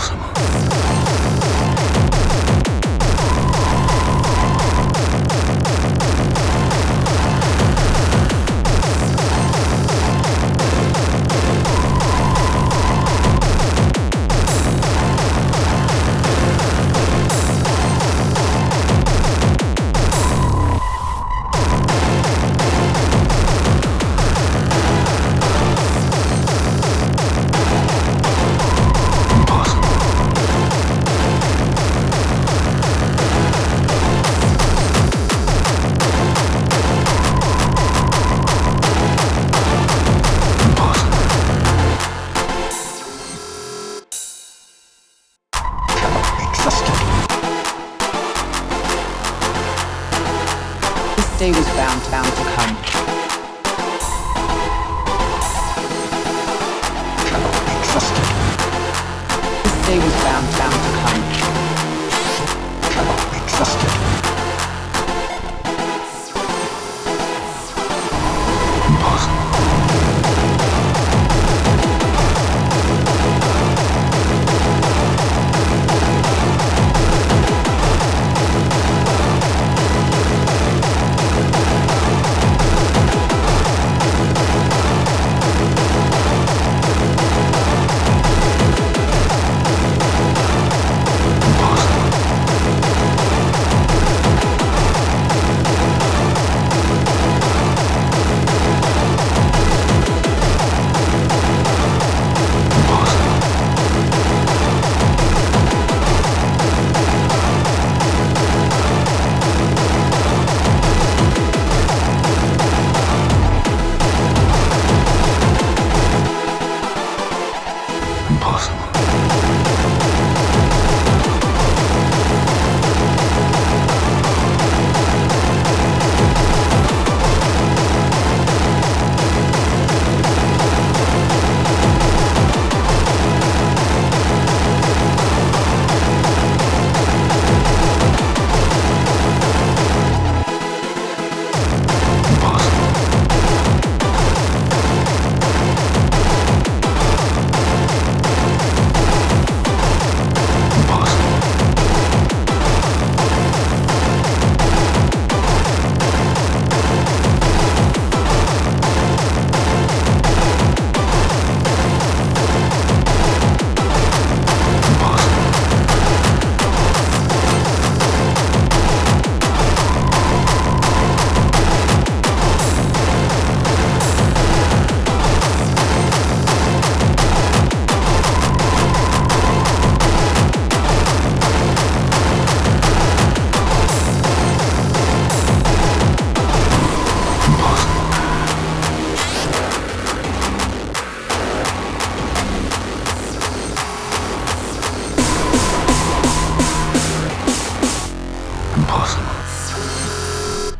什么？Day was bound, bound to come.